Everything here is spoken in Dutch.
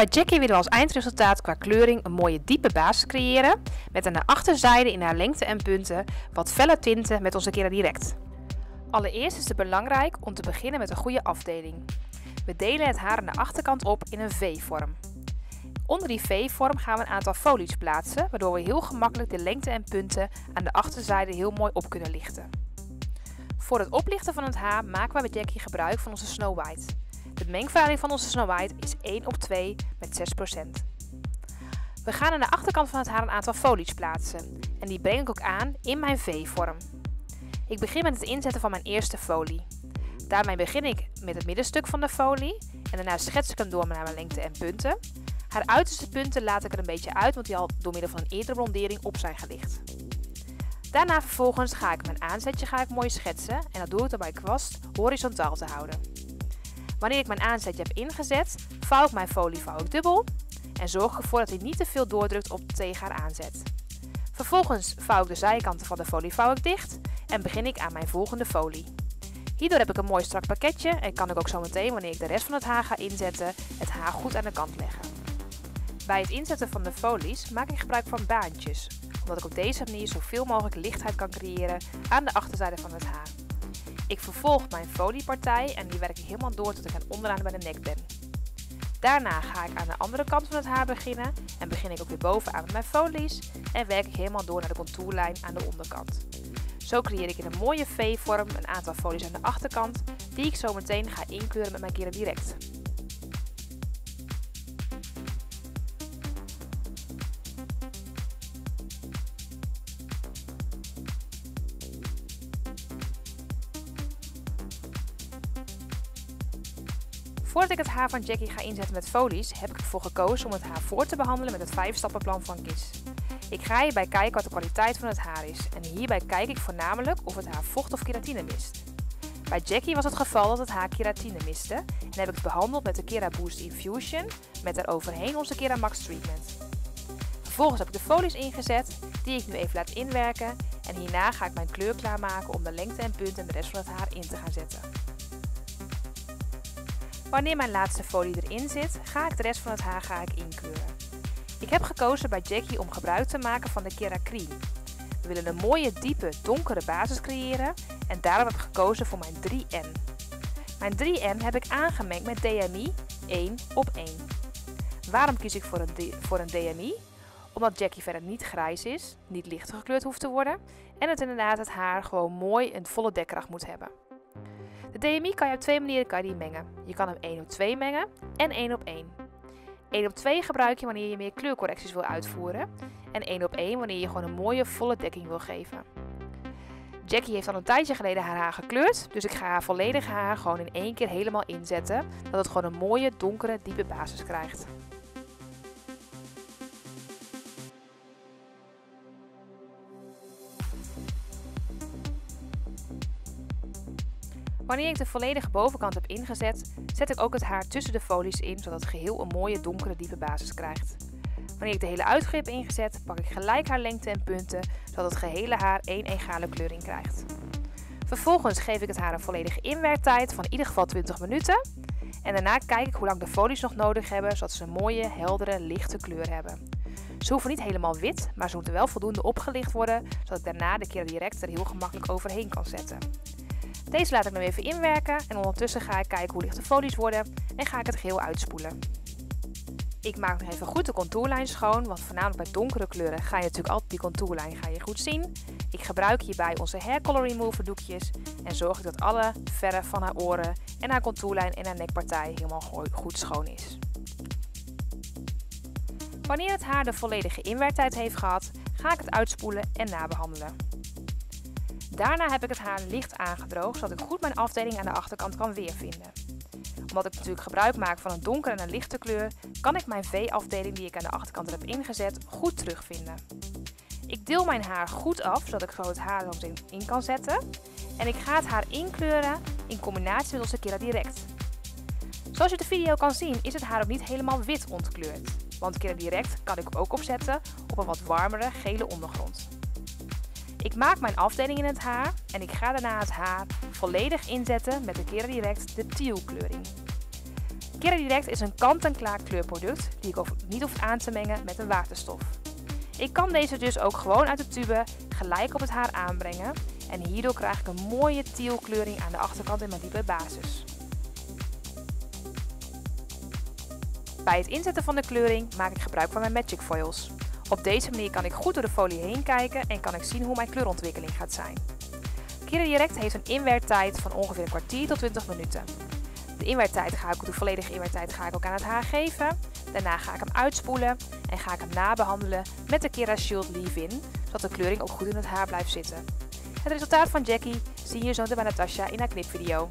Bij Jackie willen als eindresultaat qua kleuring een mooie diepe basis creëren met aan de achterzijde in haar lengte en punten wat felle tinten met onze Kera Direct. Allereerst is het belangrijk om te beginnen met een goede afdeling. We delen het haar aan de achterkant op in een V-vorm. Onder die V-vorm gaan we een aantal folies plaatsen, waardoor we heel gemakkelijk de lengte en punten aan de achterzijde heel mooi op kunnen lichten. Voor het oplichten van het haar maken we bij Jackie gebruik van onze Snow White. De mengverhouding van onze Snow White is 1 op 2 met 6%. We gaan aan de achterkant van het haar een aantal folies plaatsen en die breng ik ook aan in mijn V-vorm. Ik begin met het inzetten van mijn eerste folie. Daarmee begin ik met het middenstuk van de folie en daarna schets ik hem door naar mijn lengte en punten. Haar uiterste punten laat ik er een beetje uit, want die al door middel van een eerdere blondering op zijn gelicht. Daarna vervolgens ga ik mijn aanzetje ga ik mooi schetsen en dat doe ik dan bij kwast horizontaal te houden. Wanneer ik mijn aanzetje heb ingezet, vouw ik mijn folie vouw ik dubbel en zorg ervoor dat hij niet te veel doordrukt op tegen haar aanzet. Vervolgens vouw ik de zijkanten van de folie vouw ik dicht en begin ik aan mijn volgende folie. Hierdoor heb ik een mooi strak pakketje en kan ik ook zo meteen wanneer ik de rest van het haar ga inzetten, het haar goed aan de kant leggen. Bij het inzetten van de folies maak ik gebruik van baantjes, omdat ik op deze manier zoveel mogelijk lichtheid kan creëren aan de achterzijde van het haar. Ik vervolg mijn foliepartij en die werk ik helemaal door tot ik aan onderaan bij de nek ben. Daarna ga ik aan de andere kant van het haar beginnen en begin ik ook weer bovenaan met mijn folies en werk ik helemaal door naar de contourlijn aan de onderkant. Zo creëer ik in een mooie V-vorm een aantal folies aan de achterkant die ik zo meteen ga inkleuren met mijn Kera Direct. Voordat ik het haar van Jackie ga inzetten met folies, heb ik ervoor gekozen om het haar voor te behandelen met het 5 stappenplan van KISS. Ik ga hierbij kijken wat de kwaliteit van het haar is en hierbij kijk ik voornamelijk of het haar vocht of keratine mist. Bij Jackie was het geval dat het haar keratine miste en heb ik het behandeld met de Kera Boost Infusion met eroverheen onze Kera Max Treatment. Vervolgens heb ik de folies ingezet, die ik nu even laat inwerken en hierna ga ik mijn kleur klaarmaken om de lengte en punten en de rest van het haar in te gaan zetten. Wanneer mijn laatste folie erin zit, ga ik de rest van het haar ga ik inkleuren. Ik heb gekozen bij Jackie om gebruik te maken van de Kera Cream. We willen een mooie, diepe, donkere basis creëren en daarom heb ik gekozen voor mijn 3N. Mijn 3N heb ik aangemengd met DMI 1 op 1. Waarom kies ik voor een, voor een DMI? Omdat Jackie verder niet grijs is, niet lichter gekleurd hoeft te worden en het inderdaad het haar gewoon mooi een volle dekkracht moet hebben. De DMI kan je op twee manieren kan die mengen. Je kan hem 1 op 2 mengen en 1 op 1. 1 op 2 gebruik je wanneer je meer kleurcorrecties wil uitvoeren. En 1 op 1 wanneer je gewoon een mooie volle dekking wil geven. Jackie heeft al een tijdje geleden haar haar gekleurd, dus ik ga haar volledige haar gewoon in één keer helemaal inzetten, dat het gewoon een mooie donkere diepe basis krijgt. Wanneer ik de volledige bovenkant heb ingezet, zet ik ook het haar tussen de folies in, zodat het geheel een mooie donkere diepe basis krijgt. Wanneer ik de hele uitgrip ingezet, pak ik gelijk haar lengte en punten, zodat het gehele haar één egale kleuring krijgt. Vervolgens geef ik het haar een volledige inwerktijd van in ieder geval 20 minuten. En daarna kijk ik hoe lang de folies nog nodig hebben, zodat ze een mooie, heldere, lichte kleur hebben. Ze hoeven niet helemaal wit, maar ze moeten wel voldoende opgelicht worden, zodat ik daarna de keer direct er heel gemakkelijk overheen kan zetten. Deze laat ik nu even inwerken en ondertussen ga ik kijken hoe licht de folies worden en ga ik het geheel uitspoelen. Ik maak nog even goed de contourlijn schoon, want voornamelijk bij donkere kleuren ga je natuurlijk altijd die contourlijn ga je goed zien. Ik gebruik hierbij onze Hair Color Remover doekjes en zorg ik dat alle verf van haar oren en haar contourlijn en haar nekpartij helemaal goed schoon is. Wanneer het haar de volledige inwerktijd heeft gehad, ga ik het uitspoelen en nabehandelen. Daarna heb ik het haar licht aangedroogd, zodat ik goed mijn afdeling aan de achterkant kan weervinden. Omdat ik natuurlijk gebruik maak van een donkere en een lichte kleur, kan ik mijn V-afdeling die ik aan de achterkant heb ingezet goed terugvinden. Ik deel mijn haar goed af, zodat ik zo het haar zo in kan zetten. En ik ga het haar inkleuren in combinatie met onze Kera Direct. Zoals je de video kan zien is het haar ook niet helemaal wit ontkleurd. Want Kera Direct kan ik ook opzetten op een wat warmere gele ondergrond. Ik maak mijn afdeling in het haar en ik ga daarna het haar volledig inzetten met de Kera Direct de teal kleuring. Kera Direct is een kant-en-klaar kleurproduct die ik niet hoef aan te mengen met een waterstof. Ik kan deze dus ook gewoon uit de tube gelijk op het haar aanbrengen en hierdoor krijg ik een mooie tealkleuring aan de achterkant in mijn diepe basis. Bij het inzetten van de kleuring maak ik gebruik van mijn Magic Foils. Op deze manier kan ik goed door de folie heen kijken en kan ik zien hoe mijn kleurontwikkeling gaat zijn. Kira Direct heeft een inwerktijd van ongeveer een kwartier tot 20 minuten. De inwerktijd ga ik, de volledige inwerktijd ga ik ook aan het haar geven. Daarna ga ik hem uitspoelen en ga ik hem nabehandelen met de Kira Shield Leave-In, zodat de kleuring ook goed in het haar blijft zitten. Het resultaat van Jackie zie je zo bij Natasha in haar knipvideo.